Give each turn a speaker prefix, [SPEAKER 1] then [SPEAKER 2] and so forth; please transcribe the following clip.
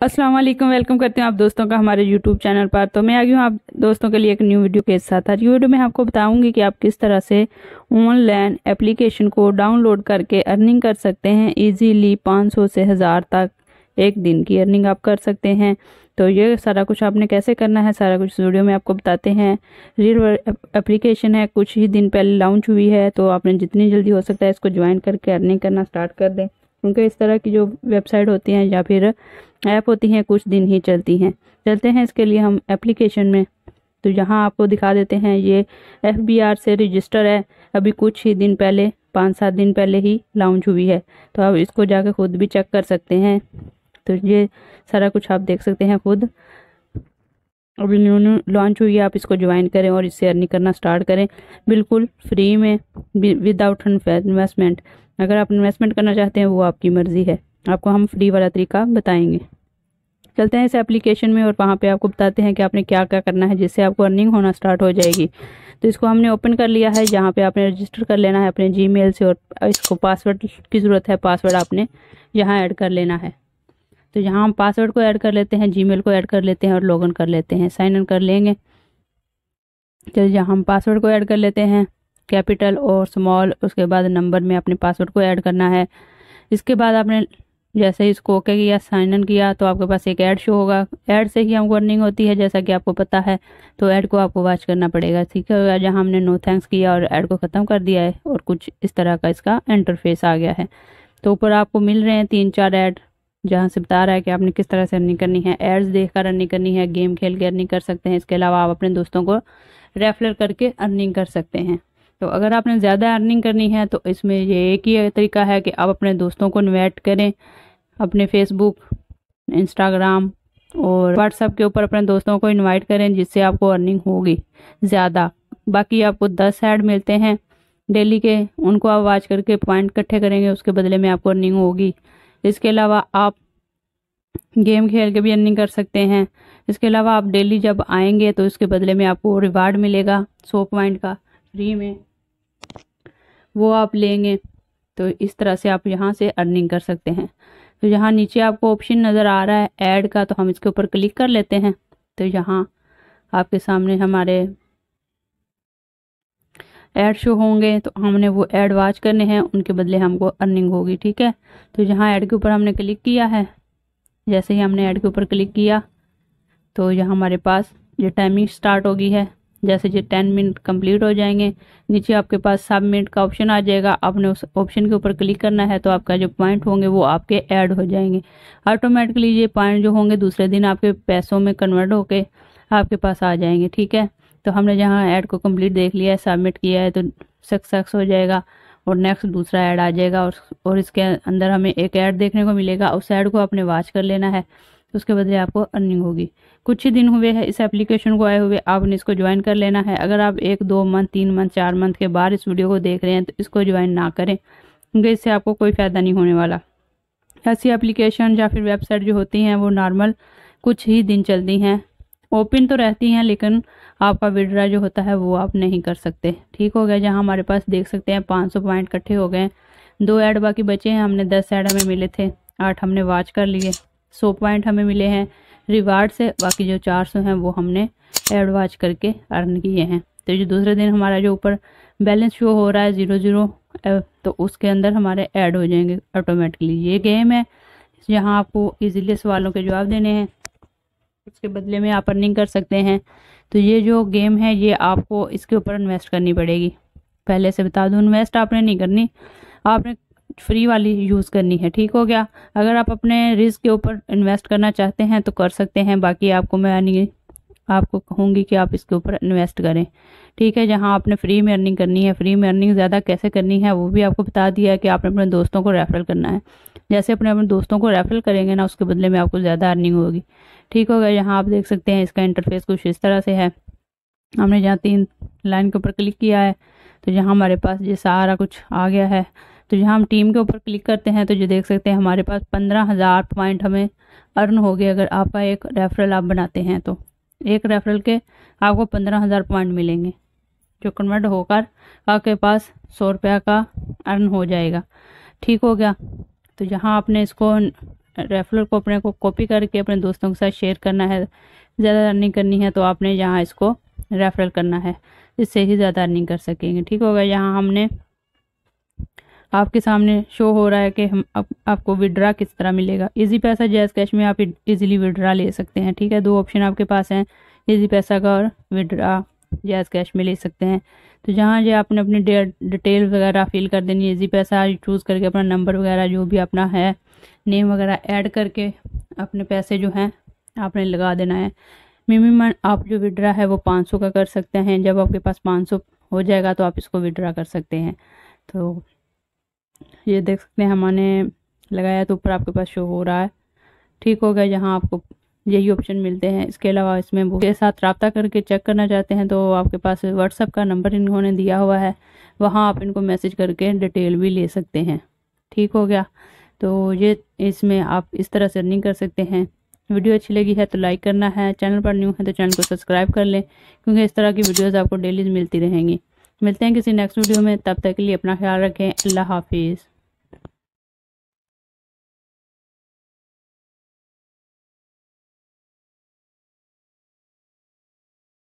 [SPEAKER 1] अस्सलाम वालेकुम वेलकम करते हैं आप दोस्तों का हमारे यूट्यूब चैनल पर। तो मैं आ गई हूँ आप दोस्तों के लिए एक न्यू वीडियो के साथ। आज वीडियो में आपको बताऊँगी कि आप किस तरह से ऑनलाइन एप्लीकेशन को डाउनलोड करके अर्निंग कर सकते हैं। इजीली 500 से हज़ार तक एक दिन की अर्निंग आप कर सकते हैं। तो ये सारा कुछ आपने कैसे करना है, सारा कुछ वीडियो में आपको बताते हैं। रियल एप्लीकेशन है, कुछ ही दिन पहले लॉन्च हुई है तो आपने जितनी जल्दी हो सकता है इसको ज्वाइन करके अर्निंग करना स्टार्ट कर दें। क्योंकि इस तरह की जो वेबसाइट होती हैं या फिर ऐप होती हैं, कुछ दिन ही चलती हैं। चलते हैं इसके लिए हम एप्लीकेशन में। तो यहाँ आपको दिखा देते हैं, ये एफबीआर से रजिस्टर है। अभी कुछ ही दिन पहले, पाँच सात दिन पहले ही लॉन्च हुई है। तो आप इसको जाकर खुद भी चेक कर सकते हैं। तो ये सारा कुछ आप देख सकते हैं खुद। अभी न्यू न्यू लॉन्च हुई है, आप इसको ज्वाइन करें और इससे अर्निंग करना स्टार्ट करें। बिल्कुल फ्री में विदाउट इन्वेस्टमेंट अगर आप इन्वेस्टमेंट करना चाहते हैं, वो आपकी मर्ज़ी है। आपको हम फ्री वाला तरीका बताएँगे। चलते हैं इस एप्लीकेशन में और वहाँ पे आपको बताते हैं कि आपने क्या क्या करना है, जिससे आपको अर्निंग होना स्टार्ट हो जाएगी। तो इसको हमने ओपन कर लिया है, जहाँ पे आपने रजिस्टर कर लेना है अपने जीमेल से और इसको पासवर्ड की ज़रूरत है पासवर्ड आपने यहाँ ऐड कर लेना है। तो यहाँ हम पासवर्ड को ऐड कर लेते हैं जीमेल को ऐड कर लेते हैं और लॉगिन कर लेते हैं साइन इन कर लेंगे। चलिए यहाँ हम पासवर्ड को ऐड कर लेते हैं कैपिटल और स्मॉल उसके बाद नंबर में अपने पासवर्ड को ऐड करना है। इसके बाद आपने जैसे ही इसको ओके किया साइन इन किया तो आपके पास एक ऐड शो होगा। ऐड से ही हम अर्निंग होती है, जैसा कि आपको पता है तो ऐड को आपको वॉच करना पड़ेगा। ठीक है जहाँ हमने नो थैंक्स किया और ऐड को ख़त्म कर दिया है, और कुछ इस तरह का इसका इंटरफेस आ गया है। तो ऊपर आपको मिल रहे हैं तीन चार ऐड जहाँ से बता रहा है कि आपने किस तरह से अर्निंग करनी है, एड्स देख कर अर्निंग करनी है, गेम खेल के अर्निंग कर सकते हैं, इसके अलावा आप अपने दोस्तों को रेफर करके अर्निंग कर सकते हैं। तो अगर आपने ज़्यादा अर्निंग करनी है तो इसमें ये एक ही तरीका है कि आप अपने दोस्तों को इन्वाइट करें अपने फेसबुक, इंस्टाग्राम और व्हाट्सएप के ऊपर अपने दोस्तों को इनवाइट करें, जिससे आपको अर्निंग होगी ज़्यादा। बाकी आपको दस ऐड मिलते हैं डेली के, उनको आप वाच करके पॉइंट इकट्ठे करेंगे, उसके बदले में आपको अर्निंग होगी। इसके अलावा आप गेम खेल के भी अर्निंग कर सकते हैं। इसके अलावा आप डेली जब आएँगे तो इसके बदले में आपको रिवार्ड मिलेगा सौ पॉइंट का फ्री में। वो आप लेंगे तो इस तरह से आप यहाँ से अर्निंग कर सकते हैं। तो यहाँ नीचे आपको ऑप्शन नज़र आ रहा है ऐड का तो हम इसके ऊपर क्लिक कर लेते हैं। तो यहाँ आपके सामने हमारे ऐड शो होंगे तो हमने वो ऐड वाच करने हैं, उनके बदले हमको अर्निंग होगी, ठीक है? तो यहाँ ऐड के ऊपर हमने क्लिक किया है, जैसे ही हमने ऐड के ऊपर क्लिक किया तो यहाँ हमारे पास ये टाइमिंग स्टार्ट होगी है। जैसे ये टेन मिनट कंप्लीट हो जाएँगे, नीचे आपके पास सबमिट का ऑप्शन आ जाएगा। आपने उस ऑप्शन के ऊपर क्लिक करना है तो आपका जो पॉइंट होंगे, वो आपके ऐड हो जाएँगे। ऑटोमेटिकली ये पॉइंट जो होंगे, दूसरे दिन आपके पैसों में कन्वर्ट होके आपके पास आ जाएँगे, ठीक है? तो हमने जहाँ ऐड को कंप्लीट देख लिया है सबमिट किया है तो सक्सेस हो जाएगा और नेक्स्ट दूसरा ऐड आ जाएगा और और इसके अंदर हमें एक ऐड देखने को मिलेगा, उस ऐड को आपने वॉच कर लेना है तो उसके बदले आपको अर्निंग होगी। कुछ ही दिन हुए हैं, इस एप्लीकेशन को आए हुए, आपने इसको ज्वाइन कर लेना है। अगर आप एक, दो मंथ तीन मंथ चार मंथ के बाद इस वीडियो को देख रहे हैं तो इसको ज्वाइन ना करें, क्योंकि इससे आपको कोई फ़ायदा नहीं होने वाला। ऐसी एप्लीकेशन या फिर वेबसाइट जो होती हैं, वो नॉर्मल कुछ ही दिन चलती हैं। ओपन तो रहती हैं, लेकिन आपका विड्रा जो होता है, वो आप नहीं कर सकते। ठीक हो गया, जहाँ हमारे पास देख सकते हैं, पाँच सौ पॉइंट इकट्ठे हो गए दो ऐड बाकी बचे हैं, हमने दस ऐड हमें मिले थे, आठ हमने वाच कर लिए। सौ पॉइंट हमें मिले हैं, रिवार्ड से, बाकी जो चार सौ हैं, वो हमने एड वाच करके अर्न किए हैं। तो जो दूसरे दिन हमारा जो ऊपर बैलेंस शो हो रहा है, ज़ीरो ज़ीरो तो उसके अंदर हमारे ऐड हो जाएँगे, ऑटोमेटिकली। ये गेम है, जहाँ आपको इजीली सवालों के जवाब देने हैं। उसके बदले में आप अर्निंग कर सकते हैं। तो ये जो गेम है, ये आपको इसके ऊपर इन्वेस्ट करनी पड़ेगी। पहले से बता दूँ इन्वेस्ट आपने नहीं करनी। आपने फ्री वाली यूज़ करनी है, ठीक हो गया? अगर आप अपने रिस्क के ऊपर इन्वेस्ट करना चाहते हैं तो कर सकते हैं। बाकी आपको मैं नहीं आपको कहूँगी कि आप इसके ऊपर इन्वेस्ट करें। ठीक है, जहाँ आपने फ्री में अर्निंग करनी है फ्री में अर्निंग ज़्यादा कैसे करनी है, वो भी आपको बता दिया है कि आपने अपने दोस्तों को रेफर करना है। जैसे अपने अपने दोस्तों को रेफर करेंगे ना, उसके बदले में आपको ज़्यादा अर्निंग होगी। ठीक हो गया। यहाँ आप देख सकते हैं इसका इंटरफेस कुछ इस तरह से है। हमने जहाँ तीन लाइन के ऊपर क्लिक किया है तो यहाँ हमारे पास ये सारा कुछ आ गया है। तो जहाँ हम टीम के ऊपर क्लिक करते हैं तो जो देख सकते हैं हमारे पास पंद्रह हज़ार पॉइंट हमें अर्न हो गए अगर आपका एक रेफरल आप बनाते हैं तो एक रेफरल के आपको पंद्रह हज़ार पॉइंट मिलेंगे, जो कन्वर्ट होकर आपके पास सौ रुपया का अर्न हो जाएगा। ठीक हो गया। तो जहाँ आपने इसको रेफरल को अपने को कॉपी करके अपने दोस्तों के साथ शेयर करना है। ज़्यादा अर्निंग करनी है तो आपने यहाँ इसको रेफरल करना है। इससे ही ज़्यादा अर्निंग कर सकेंगे। ठीक होगा यहाँ हमने आपके सामने शो हो रहा है कि हम आप, आपको विड्रा किस तरह मिलेगा। इजी पैसा जैस कैश में आप इजीली विड्रा ले सकते हैं। ठीक है दो ऑप्शन आपके पास हैं। इजी पैसा का और विड्रा जैस कैश में ले सकते हैं। तो जहाँ जो आपने अपनी डिटेल वगैरह फिल कर देनी है इजी पैसा चूज़ करके अपना नंबर वगैरह जो भी अपना है नेम वगैरह ऐड करके अपने पैसे जो हैं, आपने लगा देना है। मिनिमम आप जो विड्रा है वो पाँच सौ का कर सकते हैं। जब आपके पास पाँच सौ हो जाएगा तो आप इसको विड्रा कर सकते हैं। तो ये देख सकते हैं, हमने लगाया तो ऊपर आपके पास शो हो रहा है। ठीक हो गया, जहाँ आपको यही ऑप्शन मिलते हैं। इसके अलावा इसमें बुक के साथ रबता करके चेक करना चाहते हैं तो आपके पास व्हाट्सअप का नंबर इन्होंने दिया हुआ है। वहाँ आप इनको मैसेज करके डिटेल भी ले सकते हैं। ठीक हो गया? तो ये इसमें आप इस तरह से अर्निंग कर सकते हैं। वीडियो अच्छी लगी है तो लाइक करना है। चैनल पर न्यू है तो चैनल को सब्सक्राइब कर लें, क्योंकि इस तरह की वीडियोस आपको डेली मिलती रहेंगी। मिलते हैं किसी नेक्स्ट वीडियो में। तब तक के लिए अपना ख्याल रखें। अल्लाह हाफिज़।